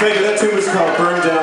Thank you. That tune was called Burn Down.